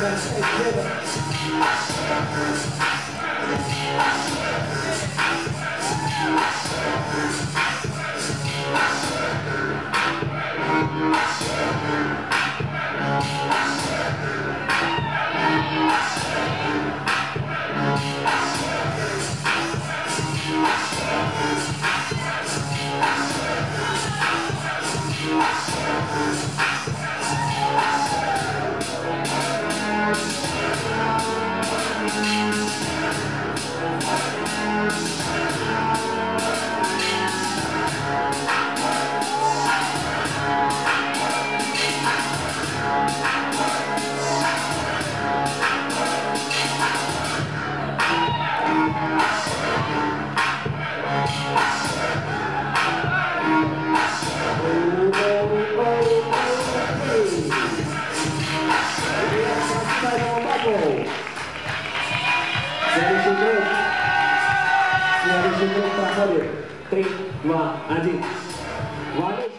Let's get it. Thank you.